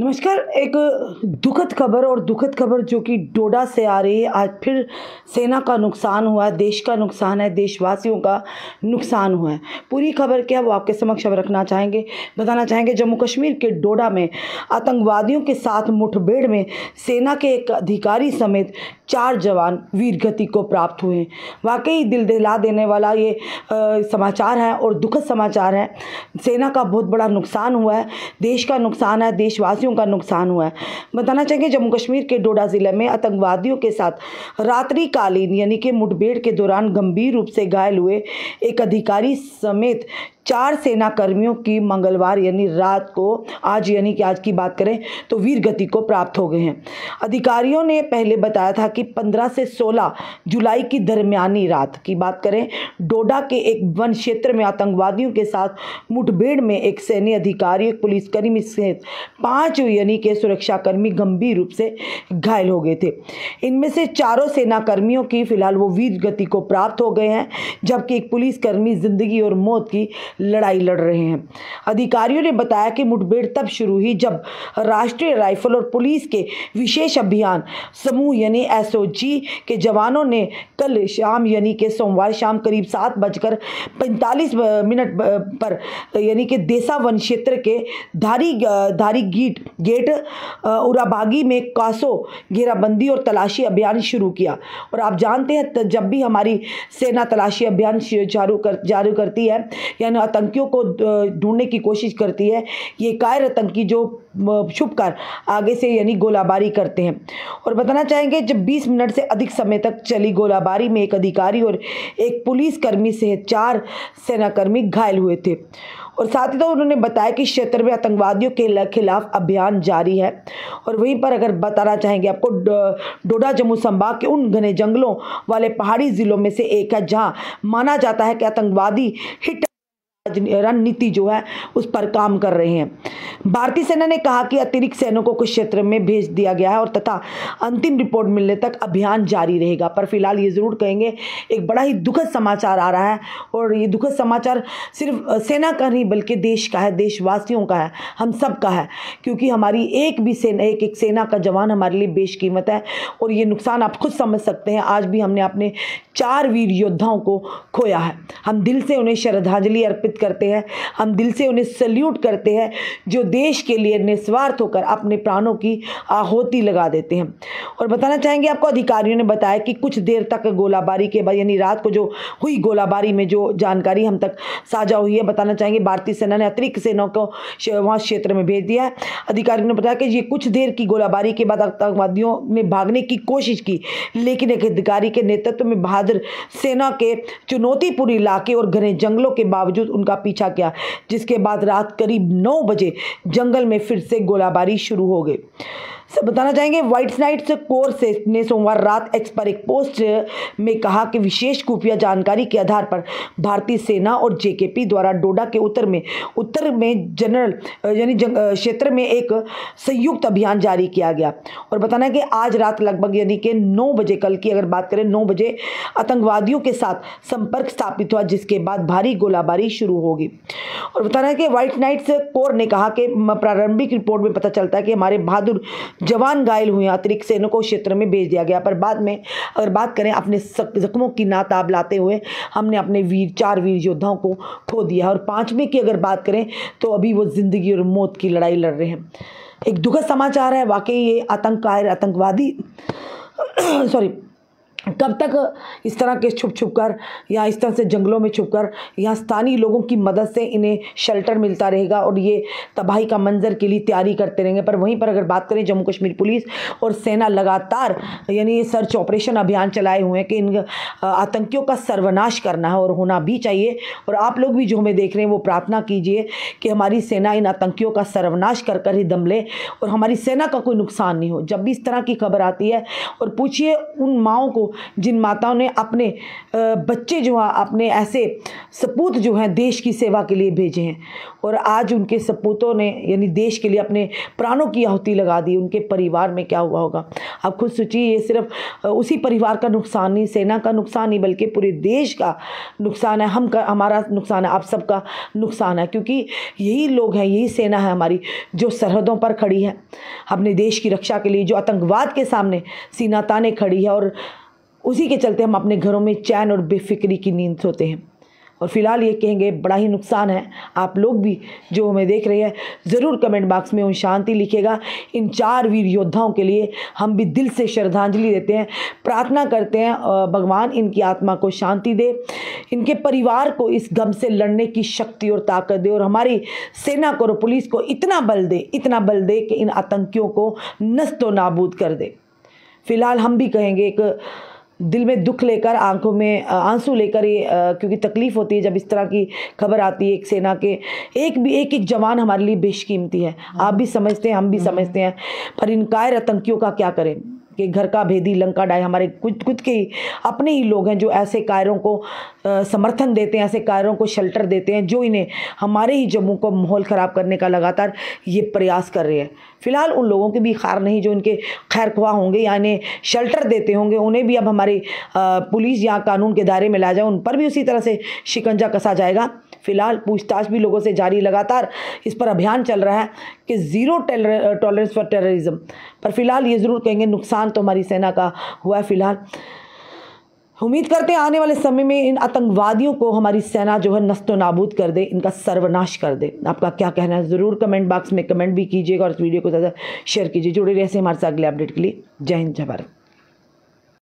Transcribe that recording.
नमस्कार एक दुखद खबर और दुखद खबर जो कि डोडा से आ रही है। आज फिर सेना का नुकसान हुआ है देश का नुकसान है देशवासियों का नुकसान हुआ है। पूरी खबर क्या वो आपके समक्ष अब रखना चाहेंगे? बताना चाहेंगे जम्मू कश्मीर के डोडा में आतंकवादियों के साथ मुठभेड़ में सेना के एक अधिकारी समेत चार जवान वीर गति को प्राप्त हुए वाकई दिल दहला देने वाला ये आ, समाचार है और दुखद समाचार है। सेना का बहुत बड़ा नुकसान हुआ है देश का नुकसान है देशवासियों का नुकसान हुआ है। बताना चाहेंगे जम्मू कश्मीर के डोडा ज़िले में आतंकवादियों के साथ रात्रिकालीन, यानी कि मुठभेड़ के दौरान गंभीर रूप से घायल हुए एक अधिकारी समेत चार सेना कर्मियों की मंगलवार यानी रात को, आज यानी कि आज की बात करें तो वीर गति को प्राप्त हो गए हैं। अधिकारियों ने पहले बताया था कि 15 से 16 जुलाई की दरमियानी रात की बात करें, डोडा के एक वन क्षेत्र में आतंकवादियों के साथ मुठभेड़ में एक सैन्य अधिकारी, एक पुलिसकर्मी सहित पाँच यानी कि सुरक्षाकर्मी गंभीर रूप से घायल हो गए थे। इनमें से चारों सेना कर्मियों की फ़िलहाल वो वीर गति को प्राप्त हो गए हैं, जबकि एक पुलिसकर्मी ज़िंदगी और मौत की लड़ाई लड़ रहे हैं। अधिकारियों ने बताया कि मुठभेड़ तब शुरू हुई जब राष्ट्रीय राइफल और पुलिस के विशेष अभियान, समूह यानी एसओजी के जवानों ने कल शाम यानी कि सोमवार शाम करीब सात बजकर पैंतालीस मिनट पर यानी कि देसा वन क्षेत्र के धारी धारी गीट, गेट उराबागी में कासो घेराबंदी और तलाशी अभियान शुरू किया। और आप जानते हैं जब भी हमारी सेना तलाशी अभियान चालू कर, जारी करती है, यानी आतंकियों को ढूँढने की कोशिश करती है। ये कायर आतंकी जो छुप कर आगे से यानी गोलाबारी करते हैं। और बताना चाहेंगे, जब 20 मिनट से अधिक समय तक चली गोलाबारी में एक अधिकारी और एक पुलिसकर्मी सहित चार सेनाकर्मी घायल हुए थे। और साथ ही तो उन्होंने बताया कि क्षेत्र में आतंकवादियों के खिलाफ अभियान जारी है। और वहीं पर अगर बताना चाहेंगे आपको डोडा जम्मू संभाग के उन घने जंगलों वाले पहाड़ी ज़िलों में से एक है, जहाँ माना जाता है कि आतंकवादी हिट रणनीति जो है, उस पर काम कर रहे हैं। भारतीय सेना ने कहा कि अतिरिक्त सैनिकों को कुछ क्षेत्र में भेज दिया गया है और तथा अंतिम रिपोर्ट मिलने तक अभियान जारी रहेगा। पर फ़िलहाल ये ज़रूर कहेंगे, एक बड़ा ही दुखद समाचार आ रहा है और ये दुखद समाचार सिर्फ़ सेना का नहीं, बल्कि देश का है, देशवासियों का है, हम सब का है। क्योंकि हमारी एक भी सेना, एक एक सेना का जवान हमारे लिए बेशकीमत है और ये नुकसान आप खुद समझ सकते हैं। आज भी हमने अपने चार वीर योद्धाओं को खोया है। हम दिल से उन्हें श्रद्धांजलि अर्पित करते हैं, हम दिल से उन्हें सल्यूट करते हैं, जो देश के लिए निस्वार्थ होकर अपने प्राणों की आहुति लगा देते हैं। और बताना चाहेंगे, आपको अधिकारियों ने बताया कि कुछ देर तक गोलाबारी के बाद, यानी रात को जो हुई गोलाबारी में जो जानकारी हम तक साझा हुई है, बताना चाहेंगे, भारतीय सेना ने अतिरिक्त सेनाओं को वहाँ क्षेत्र में भेज दिया है। अधिकारियों ने बताया कि ये कुछ देर की गोलाबारी के बाद आतंकवादियों ने भागने की कोशिश की, लेकिन एक अधिकारी के नेतृत्व में बहादुर सेना के चुनौतीपूर्ण इलाके और घने जंगलों के बावजूद उनका पीछा किया, जिसके बाद रात करीब नौ बजे जंगल में फिर से गोलाबारी शुरू हो गई। बताना चाहेंगे व्हाइट नाइट्स कोर से ने सोमवार रात एक्स पर एक पोस्ट में कहा कि विशेष खुफिया जानकारी के आधार पर भारतीय सेना और जेकेपी द्वारा डोडा के उत्तर में उत्तर में जनरल यानी क्षेत्र में एक संयुक्त अभियान जारी किया गया। और बताना है कि आज रात लगभग यानी कि नौ बजे कल की अगर बात करें, नौ बजे आतंकवादियों के साथ संपर्क स्थापित हुआ, जिसके बाद भारी गोलाबारी शुरू होगी। और बताना है कि व्हाइट नाइट्स कोर ने कहा कि प्रारंभिक रिपोर्ट में पता चलता है कि हमारे बहादुर जवान घायल हुए अतिरिक्त सैनिकों क्षेत्र में भेज दिया गया। पर बाद में अगर बात करें अपने जख्मों की नाताब लाते हुए, हमने अपने वीर, चार वीर योद्धाओं को खो दिया और पाँचवें की अगर बात करें तो अभी वो ज़िंदगी और मौत की लड़ाई लड़ रहे हैं। एक दुखद समाचार है, वाकई ये आतंक आतंकवादी सॉरी कब तक इस तरह के छुप छुप कर या इस तरह से जंगलों में छुप कर या स्थानीय लोगों की मदद से इन्हें शेल्टर मिलता रहेगा और ये तबाही का मंजर के लिए तैयारी करते रहेंगे। पर वहीं पर अगर बात करें जम्मू कश्मीर पुलिस और सेना लगातार, यानी सर्च ऑपरेशन अभियान चलाए हुए हैं कि इन आतंकियों का सर्वनाश करना है और होना भी चाहिए। और आप लोग भी जो हमें देख रहे हैं वो प्रार्थना कीजिए कि हमारी सेना इन आतंकियों का सर्वनाश कर कर ही दम ले और हमारी सेना का कोई नुकसान नहीं हो। जब भी इस तरह की खबर आती है और पूछिए उन माओं को जिन माताओं ने अपने बच्चे जो हैं, अपने ऐसे सपूत जो हैं, देश की सेवा के लिए भेजे हैं। और आज उनके सपूतों ने, यानी देश के लिए अपने प्राणों की आहुति लगा दी, उनके परिवार में क्या हुआ होगा? आप खुद सोचिए, ये सिर्फ़ उसी परिवार का नुकसान नहीं, सेना का नुकसान नहीं, बल्कि पूरे देश का नुकसान है, हम का, हमारा नुकसान है, आप सबका नुकसान है, क्योंकि यही लोग हैं, यही सेना है हमारी, जो सरहदों पर खड़ी है। अपने देश की रक्षा के लिए, जो आतंकवाद के सामने सीना ताने खड़ी है और उसी के चलते हम अपने घरों में चैन और बेफिक्री की नींद सोते हैं। और फ़िलहाल ये कहेंगे, बड़ा ही नुकसान है। आप लोग भी जो हमें देख रहे हैं, ज़रूर कमेंट बॉक्स में उन शांति लिखेगा। इन चार वीर योद्धाओं के लिए हम भी दिल से श्रद्धांजलि देते हैं, प्रार्थना करते हैं भगवान इनकी आत्मा को शांति दे, इनके परिवार को इस गम से लड़ने की शक्ति और ताकत दे, और हमारी सेना को और पुलिस को इतना बल दे, इतना बल दे कि इन आतंकियों को नस्तो नाबूद कर दे। फ़िलहाल हम भी कहेंगे एक दिल में दुख लेकर आँखों में आँसू लेकर ये क्योंकि तकलीफ़ होती है जब इस तरह की खबर आती है एक सेना के एक भी एक एक जवान हमारे लिए बेशकीमती है। आप भी समझते हैं हम भी समझते हैं पर इनकायर आतंकियों का क्या करें? कि घर का भेदी लंका डाय हमारे खुद खुद के ही अपने ही लोग हैं जो ऐसे कायरों को समर्थन देते हैं, ऐसे कायरों को शेल्टर देते हैं, जो इन्हें हमारे ही जम्मू को माहौल ख़राब करने का लगातार ये प्रयास कर रहे हैं। फ़िलहाल उन लोगों के भी खैर नहीं जो इनके खैर ख्वाह होंगे या इन्हें शेल्टर देते होंगे, उन्हें भी अब हमारी पुलिस या कानून के दायरे में ला जाए, उन पर भी उसी तरह से शिकंजा कसा जाएगा। फ़िलहाल पूछताछ भी लोगों से जारी लगातार इस पर अभियान चल रहा है कि ज़ीरो टॉलरेंस फॉर टेररिज्म पर फ़िलहाल ये ज़रूर कहेंगे नुकसान तो हमारी सेना का हुआ है फ़िलहाल। उम्मीद करते हैं आने वाले समय में इन आतंकवादियों को हमारी सेना जो है नस्तो नाबूद कर दे, इनका सर्वनाश कर दे। आपका क्या कहना है? ज़रूर कमेंट बॉक्स में कमेंट भी कीजिएगा और इस वीडियो को ज़्यादा शेयर कीजिए। जुड़े रहे हमारे साथ अगले अपडेट के लिए। जय हिंद, जय भारत।